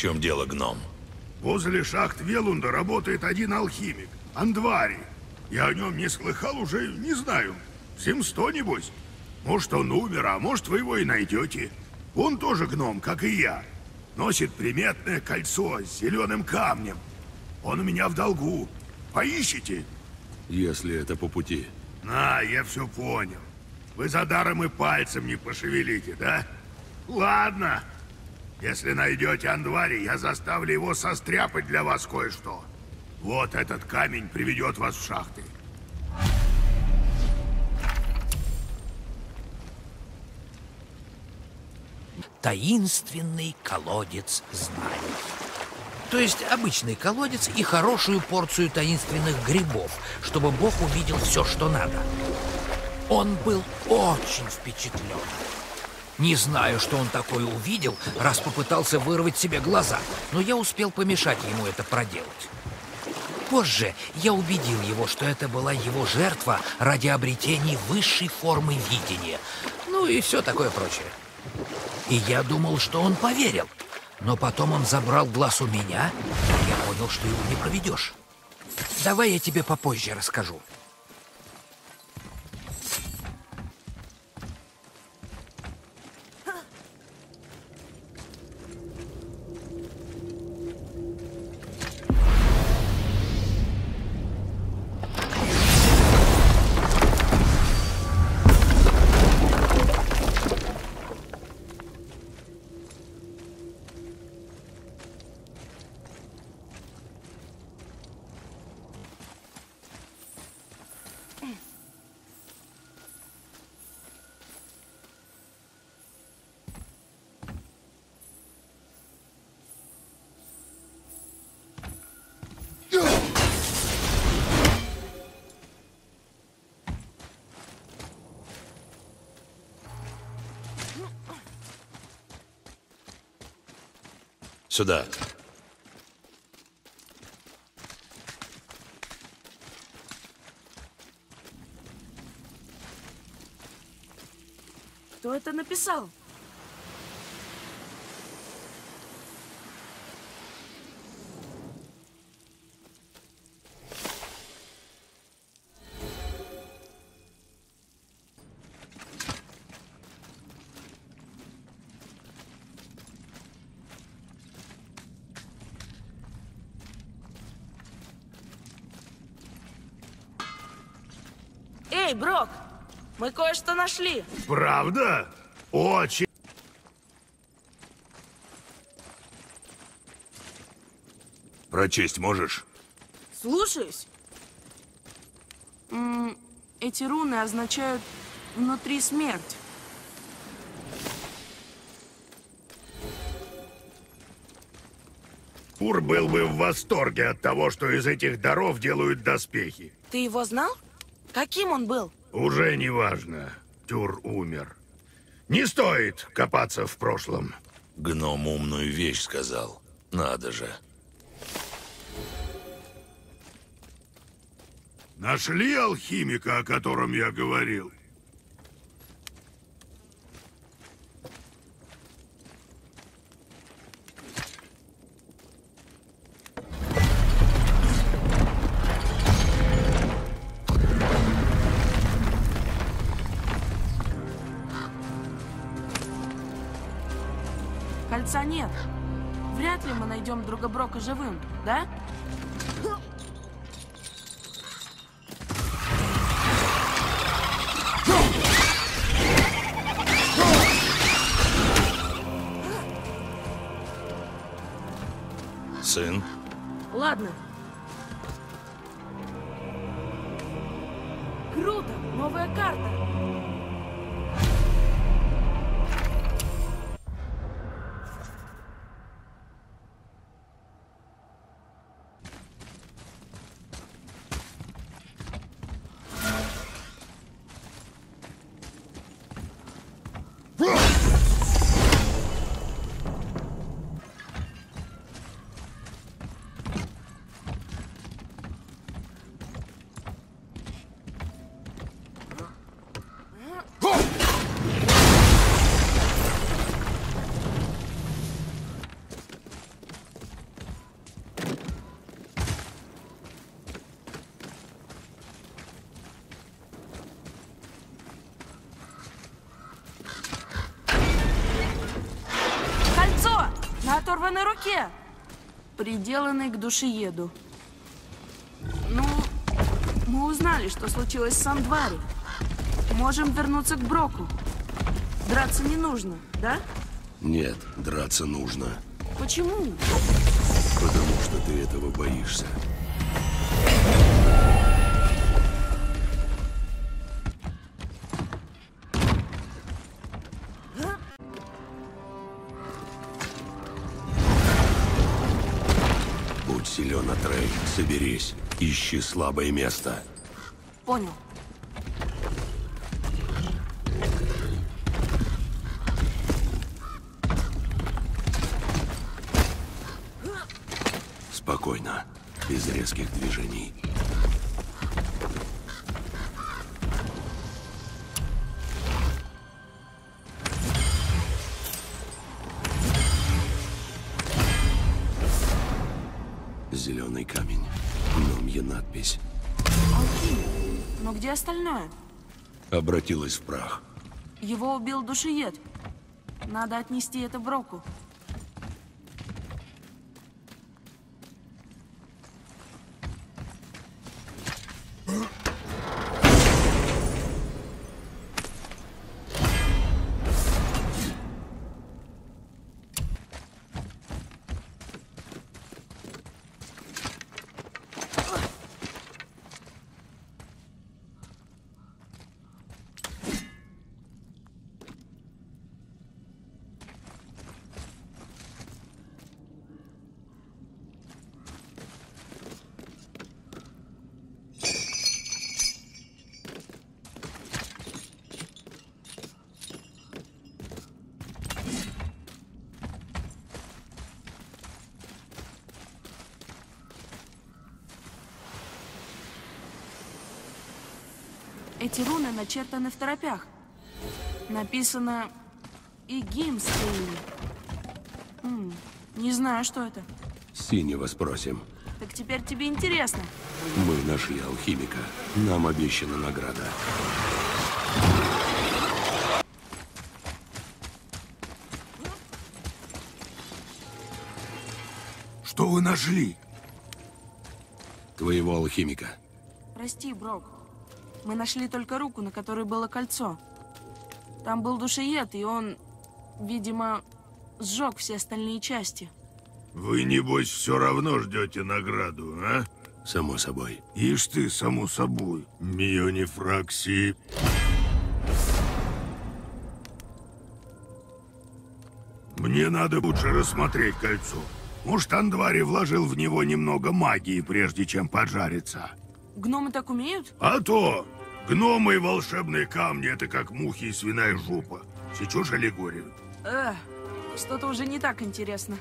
чем дело, гном? Возле шахт Велунда работает один алхимик, Андвари. Я о нем не слыхал уже, не знаю, всем сто, небось. Может, он умер, а может, вы его и найдете. Он тоже гном, как и я. Носит приметное кольцо с зеленым камнем. Он у меня в долгу. Поищите. Если это по пути. На, я все понял. Вы за даром и пальцем не пошевелите, да? Ладно. Если найдете Андвари, я заставлю его состряпать для вас кое-что. Вот этот камень приведет вас в шахты. Таинственный колодец знаний. То есть обычный колодец и хорошую порцию таинственных грибов, чтобы Бог увидел все, что надо. Он был очень впечатлен. Не знаю, что он такое увидел, раз попытался вырвать себе глаза, но я успел помешать ему это проделать. Позже я убедил его, что это была его жертва ради обретения высшей формы видения, ну и все такое прочее. И я думал, что он поверил. Но потом он забрал глаз у меня, и я понял, что его не проведешь. Давай я тебе попозже расскажу. Сюда. Кто это написал? Эй, Брок, мы кое-что нашли. Правда? Очень. Прочесть можешь? Слушаюсь. М, эти руны означают внутри смерть. Ур был бы в восторге от того, что из этих даров делают доспехи. Ты его знал? Каким он был? Уже не важно. Тюр умер. Не стоит копаться в прошлом. Гном умную вещь сказал. Надо же. Нашли алхимика, о котором я говорил? Кольца нет. Вряд ли мы найдем друга Брока живым, да? Сын? Ладно. Круто! Новая карта! Оторванной руке, приделанной к душееду. Ну, мы узнали, что случилось с Андвари. Можем вернуться к Броку. Драться не нужно, да? Нет, драться нужно, Почему? потому что ты этого боишься. Соберись, ищи слабое место. Понял. Спокойно, без резких движений. Зеленый камень. Гномья надпись. Алхимик. Но где остальное? Обратилась в прах. Его убил душеед. Надо отнести это Броку. Эти руны начертаны в торопях. Написано Игимскейн. М, Не знаю, что это. Синего спросим. Так теперь тебе интересно. Мы нашли алхимика. Нам обещана награда. Что вы нашли? Твоего алхимика. Прости, Брок. Мы нашли только руку, на которой было кольцо. Там был душеед, и он, видимо, сжег все остальные части. Вы, небось, все равно ждете награду, а? Само собой. Ишь ты, само собой, Мионифракси. Мне надо лучше рассмотреть кольцо. Может, Андвари вложил в него немного магии, прежде чем поджариться. Гномы так умеют? А то! Гномы и волшебные камни — это как мухи и свиная жопа. Сечешь аллегорию? Эх, что-то уже не так интересно.